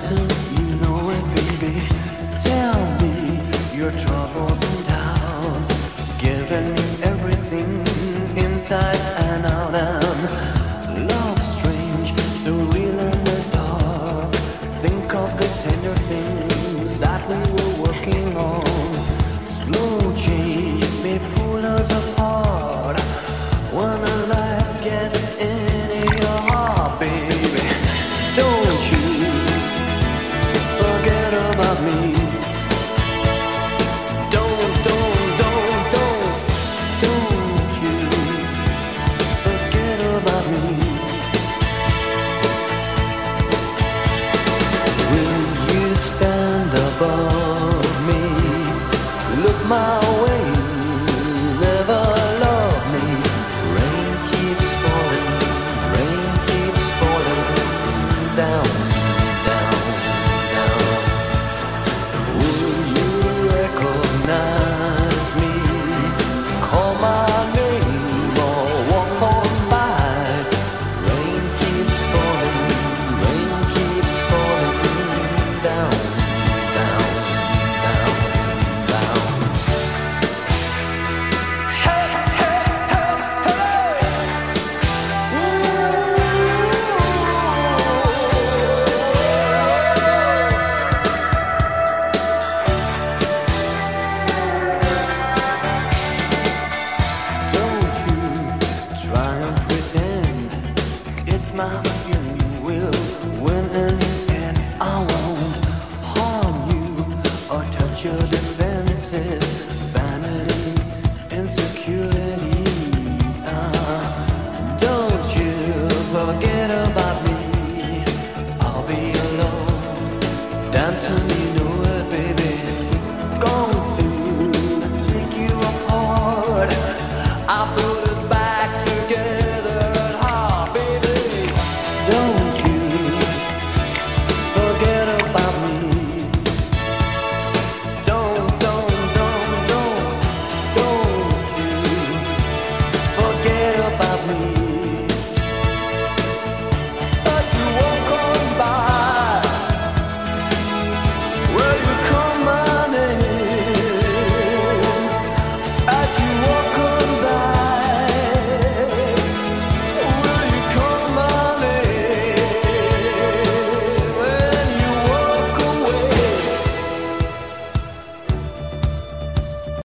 answer, you know it, baby. Tell me your troubles and doubts. Giving me everything inside and out. And love strange, so real in the dark. Think of the tender things that we were working on. Slow change may pull us apart when a life gets. me. Don't, don't, don't, don't, don't you forget about me. Will you stand above me? Look my